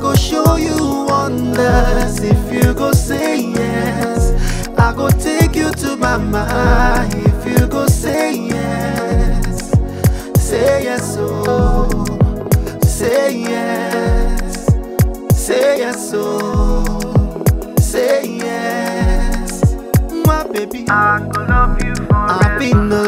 go show you wonders if you go say yes. I go take you to my mama if you go say yes. Say yes, oh, say yes, say yes, oh, say yes, my baby. I go love you I've been a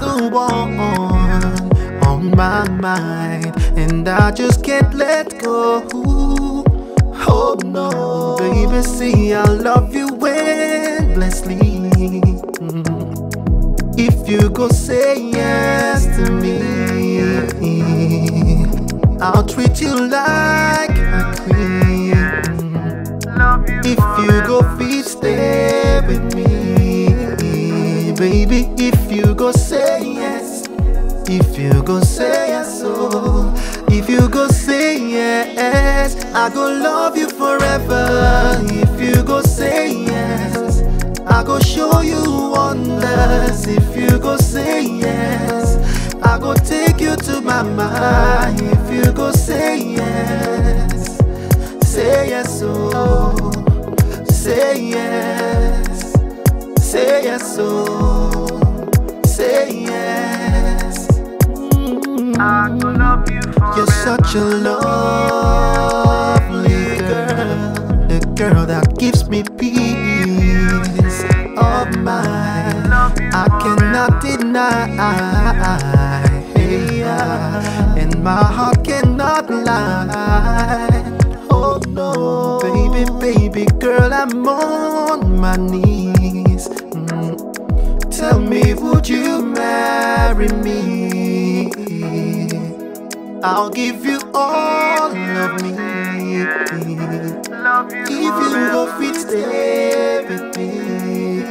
the one on my mind, and I just can't let go. Oh no, baby, see, I love you endlessly. Mm. If you go say yes to me, I'll treat you like a queen. If you go fit, stay with me, baby. If you go say yes, if you go say yes, oh, if you go say yes, I go love you forever. If you go say yes, I go show you wonders. If you go say yes, I go take you to my mind. If you go say yes, say yes, oh, say yes, say yes, oh, such a lovely girl, the girl that gives me peace of mind. I cannot deny, and my heart cannot lie. Oh no, baby, baby girl, I'm on my knees. Mm. Tell me, would you marry me? I'll give you all of me. Love you If you go fit, stay with me,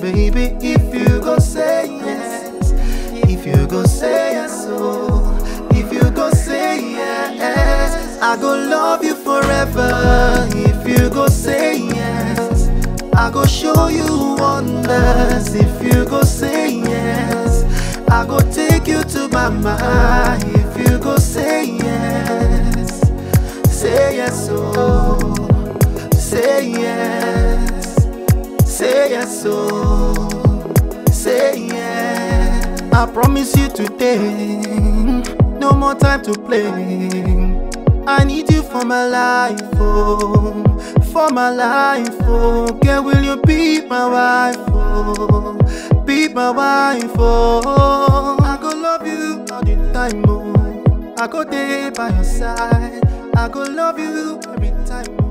baby. If you go say yes, if you go say yes, oh, if you go say yes, I go love you forever. If you go say yes, I go show you wonders. If you go say yes, I go take you to you go say yes, say yes, oh, say yes, say yes, oh, say yes. I promise you today, no more time to play. I need you for my life, oh, for my life, oh. Girl, will you be my wife, oh, be my wife, oh. Go there by your side. I go love you every time.